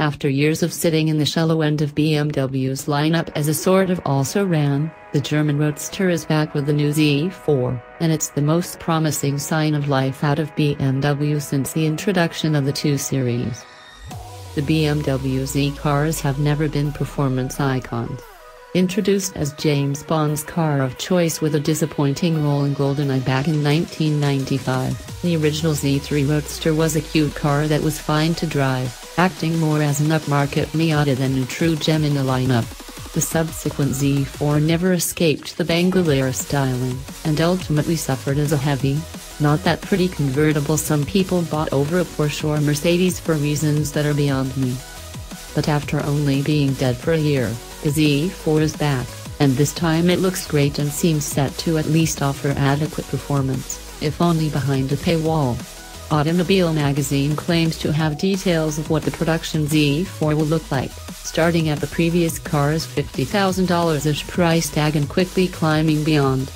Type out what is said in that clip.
After years of sitting in the shallow end of BMW's lineup as a sort of also-ran, the German Roadster is back with the new Z4, and it's the most promising sign of life out of BMW since the introduction of the 2 Series. The BMW Z cars have never been performance icons. Introduced as James Bond's car of choice with a disappointing role in GoldenEye back in 1995, the original Z3 Roadster was a cute car that was fine to drive, acting more as an upmarket Miata than a true gem in the lineup. The subsequent Z4 never escaped the Bangle-era styling, and ultimately suffered as a heavy, not that pretty convertible some people bought over a Porsche or Mercedes for reasons that are beyond me. But after only being dead for a year, the Z4 is back, and this time it looks great and seems set to at least offer adequate performance, if only behind a paywall. Automobile magazine claims to have details of what the production Z4 will look like, starting at the previous car's $50,000-ish price tag and quickly climbing beyond.